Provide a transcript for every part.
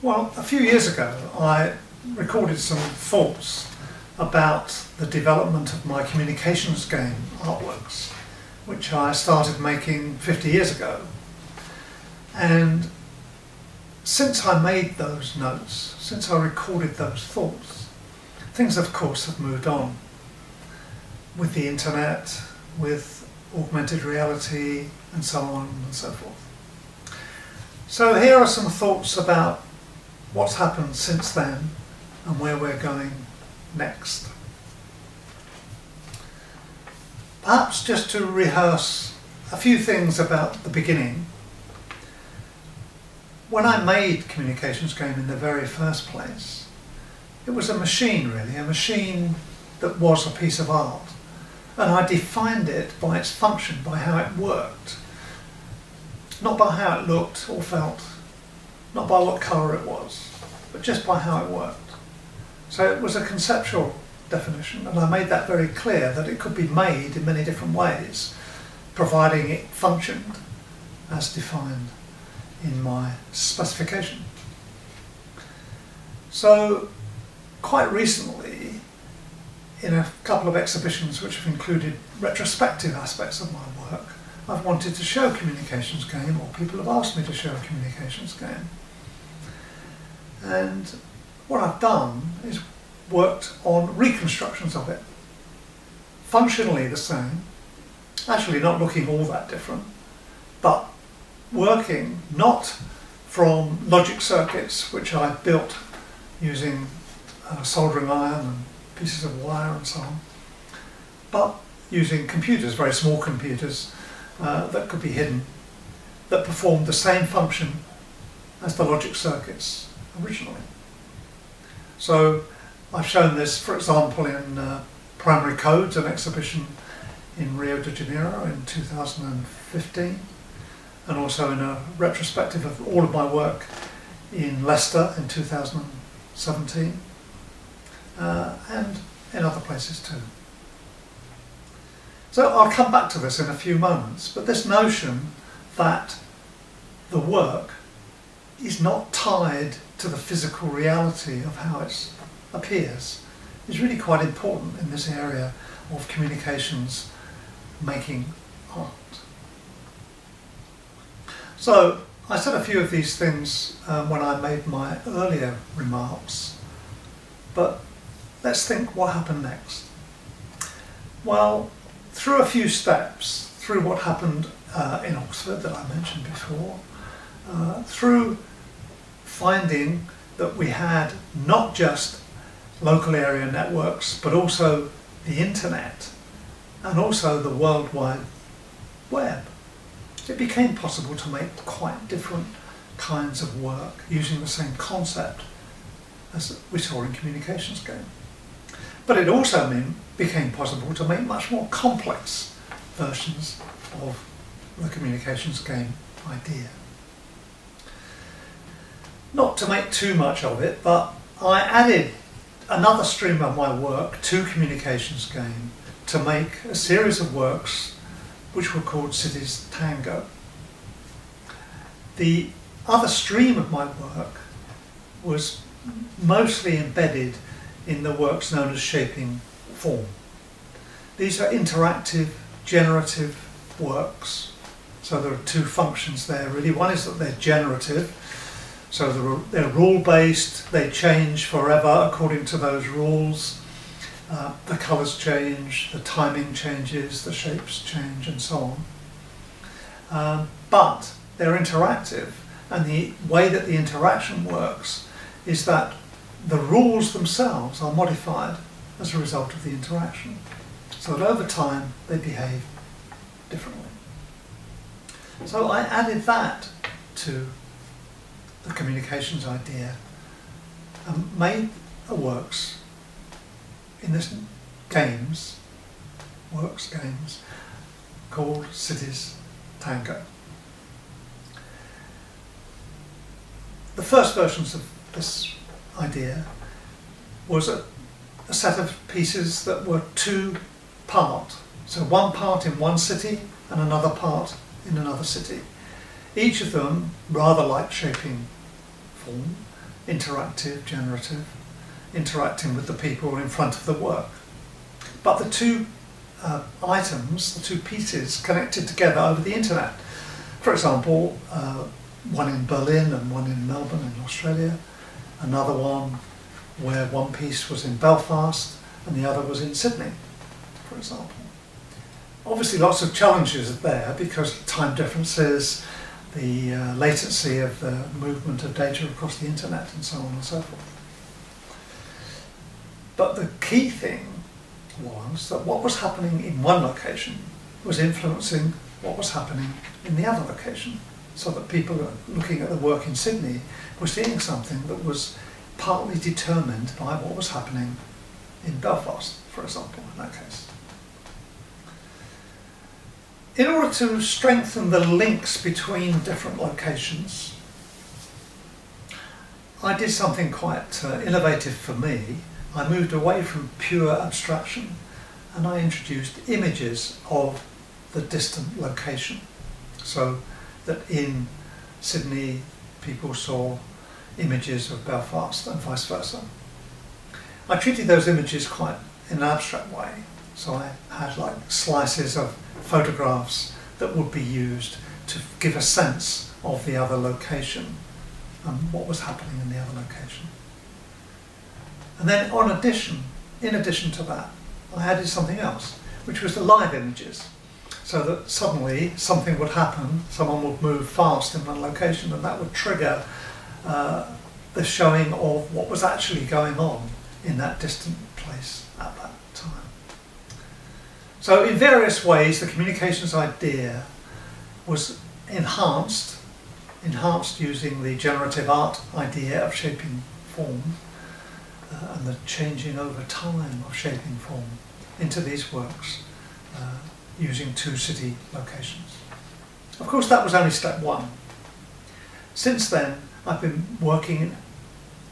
Well, a few years ago, I recorded some thoughts about the development of my communications game artworks, which I started making 50 years ago. And since I made those notes, since I recorded those thoughts, things of course have moved on. With the internet, with augmented reality, and so on and so forth. So here are some thoughts about what's happened since then and where we're going next. Perhaps just to rehearse a few things about the beginning. When I made Communications Game in the very first place, it was a machine really, a machine that was a piece of art. And I defined it by its function, by how it worked. Not by how it looked or felt, not by what colour it was, but just by how it worked. So it was a conceptual definition, and I made that very clear that it could be made in many different ways, providing it functioned as defined in my specification. So, quite recently, in a couple of exhibitions which have included retrospective aspects of my work, I've wanted to show a communications game, or people have asked me to show a communications game. And what I've done is worked on reconstructions of it. Functionally the same, actually not looking all that different, but working not from logic circuits which I built using uh, soldering iron and pieces of wire and so on, but using computers, very small computers uh, that could be hidden, that performed the same function as the logic circuits originally. So I've shown this, for example, in uh, Primary Codes, an exhibition in Rio de Janeiro in 2015, and also in a retrospective of all of my work in Leicester in 2017, uh, and in other places too. So I'll come back to this in a few moments, but this notion that the work is not tied to the physical reality of how it appears is really quite important in this area of communications making art. So I said a few of these things um, when I made my earlier remarks, but let's think what happened next. Well, through a few steps, through what happened uh, in Oxford that I mentioned before, uh, through finding that we had not just local area networks, but also the internet and also the World Wide Web. It became possible to make quite different kinds of work using the same concept as we saw in communications game. But it also mean, became possible to make much more complex versions of the communications game idea not to make too much of it, but I added another stream of my work to Communications Game to make a series of works which were called Cities Tango. The other stream of my work was mostly embedded in the works known as shaping form. These are interactive, generative works. So there are two functions there really. One is that they're generative, so they're, they're rule-based, they change forever according to those rules. Uh, the colours change, the timing changes, the shapes change and so on. Um, but they're interactive and the way that the interaction works is that the rules themselves are modified as a result of the interaction. So that over time they behave differently. So I added that to the communications idea and made a works in this games, works games, called Cities Tango. The first versions of this idea was a, a set of pieces that were two part, so one part in one city and another part in another city. Each of them rather like shaping form, interactive, generative, interacting with the people in front of the work. But the two uh, items, the two pieces, connected together over the internet. For example, uh, one in Berlin and one in Melbourne in Australia, another one where one piece was in Belfast and the other was in Sydney, for example. Obviously lots of challenges there because time differences, the uh, latency of the movement of data across the internet and so on and so forth. But the key thing was that what was happening in one location was influencing what was happening in the other location. So that people looking at the work in Sydney were seeing something that was partly determined by what was happening in Belfast, for example, in that case. In order to strengthen the links between different locations, I did something quite uh, innovative for me. I moved away from pure abstraction and I introduced images of the distant location. So that in Sydney people saw images of Belfast and vice versa. I treated those images quite in an abstract way. So I had like slices of photographs that would be used to give a sense of the other location and what was happening in the other location. And then on addition, in addition to that, I added something else, which was the live images. So that suddenly something would happen, someone would move fast in one location and that would trigger uh, the showing of what was actually going on in that distant place at that time. so in various ways, the communications idea was enhanced, enhanced using the generative art idea of shaping form uh, and the changing over time of shaping form into these works uh, using two city locations. Of course, that was only step one. Since then, I've been working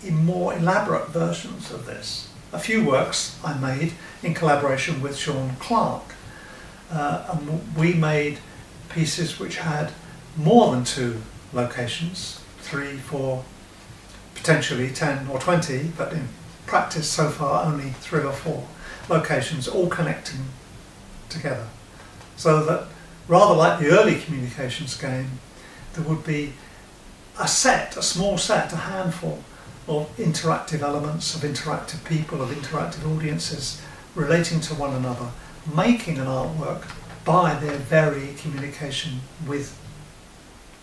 in more elaborate versions of this a few works I made in collaboration with Sean Clark. Uh, and we made pieces which had more than two locations, three, four, potentially 10 or 20, but in practice so far only three or four locations all connecting together. So that rather like the early communications game, there would be a set, a small set, a handful of interactive elements, of interactive people, of interactive audiences relating to one another, making an artwork by their very communication with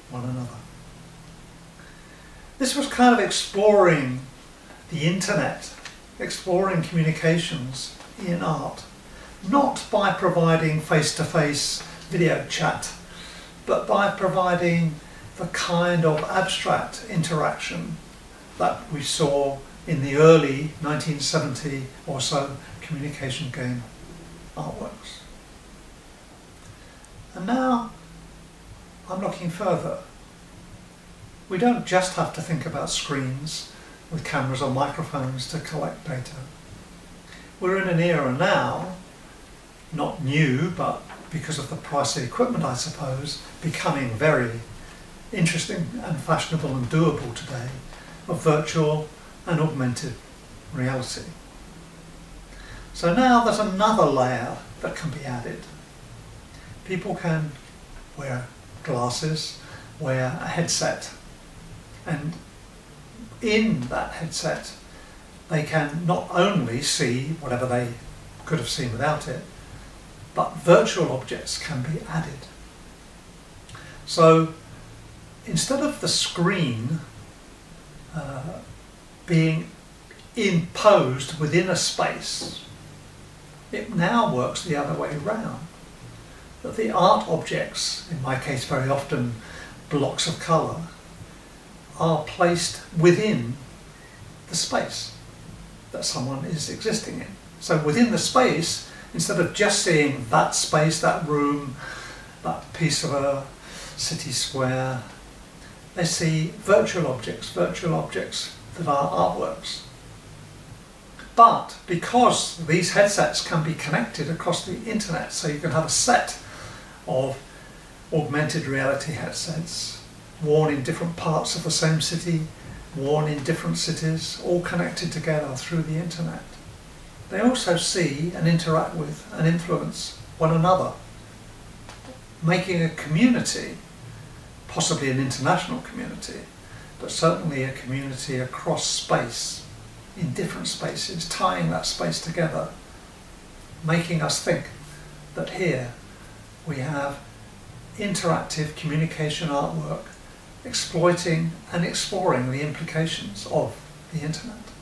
one another. This was kind of exploring the internet, exploring communications in art, not by providing face-to-face -face video chat, but by providing the kind of abstract interaction that we saw in the early 1970 or so communication game artworks. And now I'm looking further. We don't just have to think about screens with cameras or microphones to collect data. We're in an era now, not new, but because of the price of equipment, I suppose, becoming very interesting and fashionable and doable today, of virtual and augmented reality. So now there's another layer that can be added. People can wear glasses, wear a headset, and in that headset they can not only see whatever they could have seen without it, but virtual objects can be added. So instead of the screen uh, being imposed within a space, it now works the other way around. That the art objects, in my case very often blocks of colour, are placed within the space that someone is existing in. So within the space, instead of just seeing that space, that room, that piece of a city square, they see virtual objects, virtual objects that are artworks. But because these headsets can be connected across the internet, so you can have a set of augmented reality headsets worn in different parts of the same city worn in different cities, all connected together through the internet. They also see and interact with and influence one another, making a community, possibly an international community, but certainly a community across space, in different spaces, tying that space together, making us think that here we have interactive communication artwork exploiting and exploring the implications of the internet.